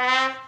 Ah.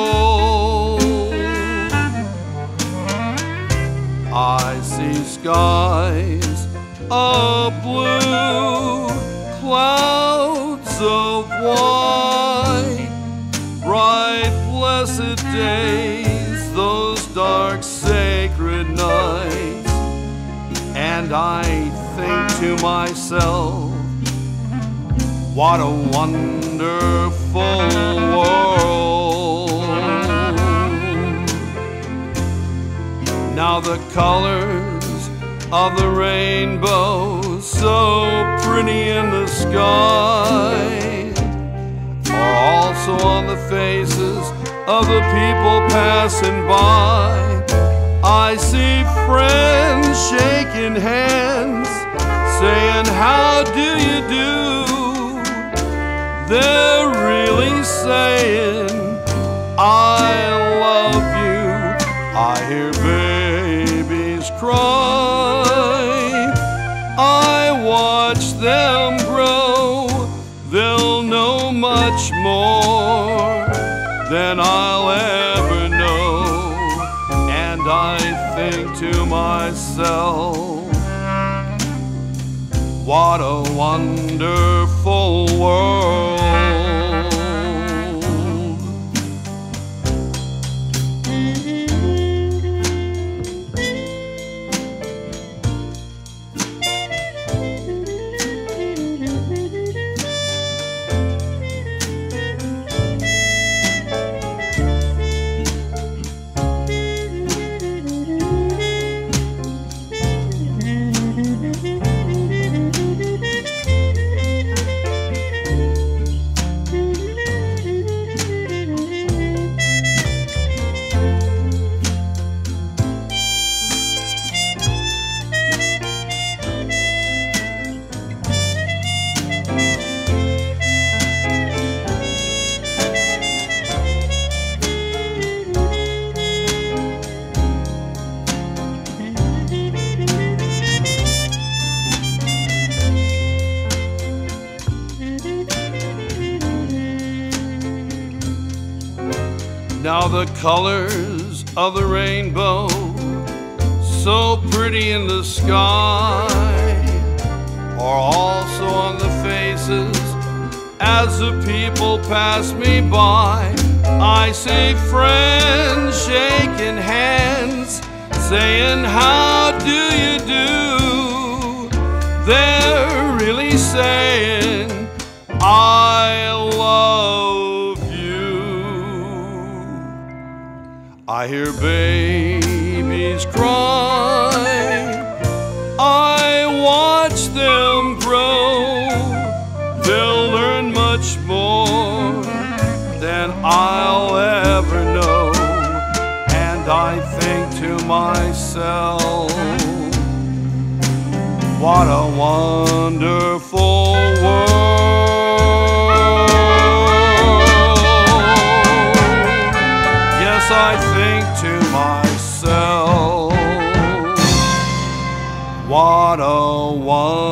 Skies of blue, clouds of white, bright blessed days, those dark sacred nights, and I think to myself, what a wonderful world. Now the colors of the rainbow, so pretty in the sky, are also on the faces of the people passing by. I see friends shaking hands, saying, How do you do? They're really saying, I love you. I hear babies cry. Them grow. They'll know much more than I'll ever know. And I think to myself, what a wonderful world. Now the colors of the rainbow, so pretty in the sky, are also on the faces as the people pass me by. I see friends shaking hands, saying, How do you do? They're I hear babies cry. I watch them grow. They'll learn much more than I'll ever know. And I think to myself, what a wonderful I think to myself, what a wonderful